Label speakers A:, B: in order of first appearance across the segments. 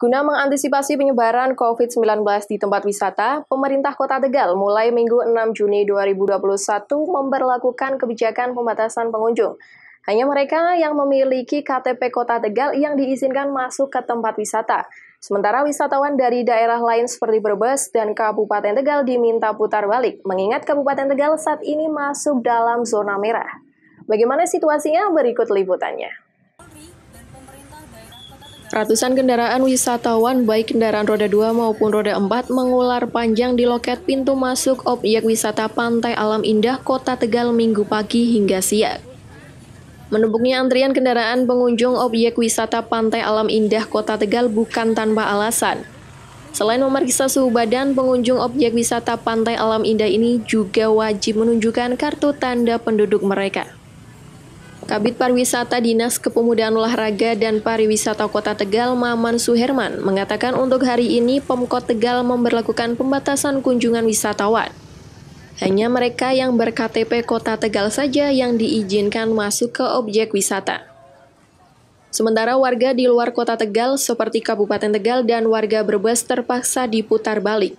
A: Guna mengantisipasi penyebaran COVID-19 di tempat wisata, pemerintah Kota Tegal mulai Minggu 6 Juni 2021 memperlakukan kebijakan pembatasan pengunjung. Hanya mereka yang memiliki KTP Kota Tegal yang diizinkan masuk ke tempat wisata. Sementara wisatawan dari daerah lain seperti Brebes dan Kabupaten Tegal diminta putar balik, mengingat Kabupaten Tegal saat ini masuk dalam zona merah. Bagaimana situasinya? Berikut liputannya. Ratusan kendaraan wisatawan baik kendaraan roda 2 maupun roda 4 mengular panjang di loket pintu masuk objek wisata Pantai Alam Indah Kota Tegal minggu pagi hingga siang. Menumpuknya antrian kendaraan pengunjung objek wisata Pantai Alam Indah Kota Tegal bukan tanpa alasan. Selain memeriksa suhu badan, pengunjung objek wisata Pantai Alam Indah ini juga wajib menunjukkan kartu tanda penduduk mereka. Kabit Pariwisata Dinas Kepemudaan Olahraga dan Pariwisata Kota Tegal Maman Suherman mengatakan untuk hari ini Pemkot Tegal memperlakukan pembatasan kunjungan wisatawan. Hanya mereka yang ber-KTP Kota Tegal saja yang diizinkan masuk ke objek wisata. Sementara warga di luar Kota Tegal seperti Kabupaten Tegal dan warga Brebes terpaksa diputar balik.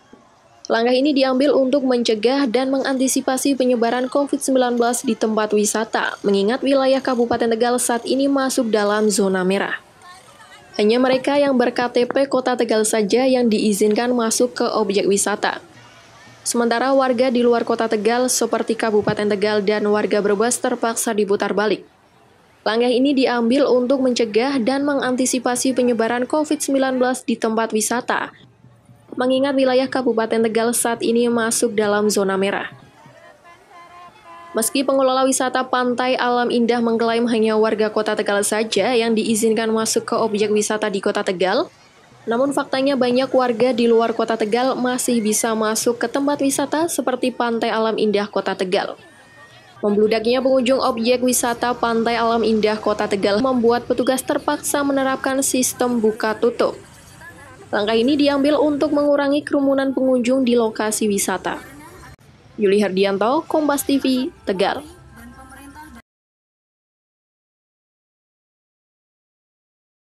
A: Langkah ini diambil untuk mencegah dan mengantisipasi penyebaran COVID-19 di tempat wisata, mengingat wilayah Kabupaten Tegal saat ini masuk dalam zona merah. Hanya mereka yang ber-KTP Kota Tegal saja yang diizinkan masuk ke objek wisata. Sementara warga di luar Kota Tegal seperti Kabupaten Tegal dan warga Brebes terpaksa diputar balik. Langkah ini diambil untuk mencegah dan mengantisipasi penyebaran COVID-19 di tempat wisata, mengingat wilayah Kabupaten Tegal saat ini masuk dalam zona merah. Meski pengelola wisata Pantai Alam Indah mengklaim hanya warga kota Tegal saja yang diizinkan masuk ke objek wisata di kota Tegal, namun faktanya banyak warga di luar kota Tegal masih bisa masuk ke tempat wisata seperti Pantai Alam Indah kota Tegal. Membludaknya pengunjung objek wisata Pantai Alam Indah Kota Tegal membuat petugas terpaksa menerapkan sistem buka tutup. Langkah ini diambil untuk mengurangi kerumunan pengunjung di lokasi wisata. Yuli Hardianto, Kompas TV, Tegal.